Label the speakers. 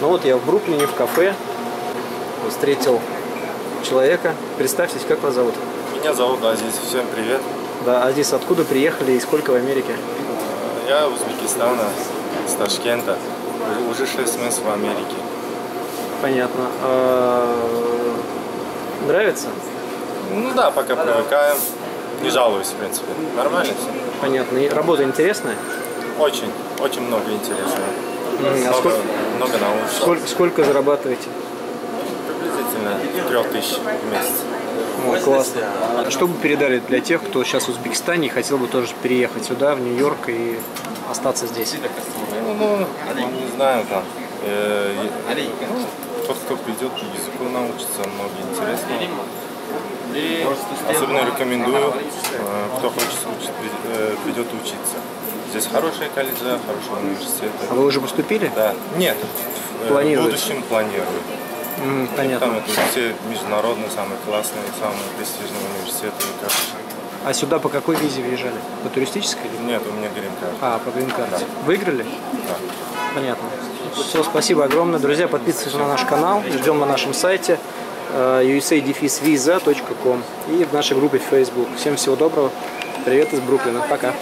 Speaker 1: Ну вот я в Бруклине, в кафе, встретил человека. Представьтесь, как вас зовут?
Speaker 2: Меня зовут Азиз. Всем привет.
Speaker 1: Да, Азиз, откуда приехали и сколько в Америке?
Speaker 2: Я из Узбекистана, из Ташкента. Уже 6 месяцев в Америке.
Speaker 1: Понятно. А, Нравится?
Speaker 2: Ну да, пока привыкаем. Не жалуюсь, в принципе. Нормально все.
Speaker 1: Понятно. И работа интересная?
Speaker 2: Очень, очень много интересного.
Speaker 1: А сколько,
Speaker 2: много научного.
Speaker 1: сколько, сколько зарабатываете?
Speaker 2: Приблизительно 3 тысяч в месяц.
Speaker 1: О, классно. А Что бы передали для тех, кто сейчас в Узбекистане и хотел бы тоже переехать сюда, в Нью-Йорк и остаться здесь?
Speaker 2: Ну, ну, не знаю, там. э, ну, тот, кто придет, языку научится, много интересного. Особенно рекомендую, э, кто хочет учить, э, придет учиться. Здесь хорошие колледжи, хорошие
Speaker 1: А
Speaker 2: университеты.
Speaker 1: вы уже поступили?
Speaker 2: Да. Нет, э, в
Speaker 1: Планируете?
Speaker 2: будущем планирую. Там
Speaker 1: понятно.
Speaker 2: это все международные, самые классные, самые престижные университеты. кажется.
Speaker 1: А сюда по какой визе въезжали? По туристической? или-
Speaker 2: Нет, у меня грин-карта.
Speaker 1: А, по грин-карте. Выиграли?
Speaker 2: Да.
Speaker 1: Понятно. Все, спасибо огромное. Друзья, подписывайтесь на наш канал. Ждем на нашем сайте э, usa-visa.com и в нашей группе в Facebook. Всем всего доброго. Привет из Бруклина. Пока.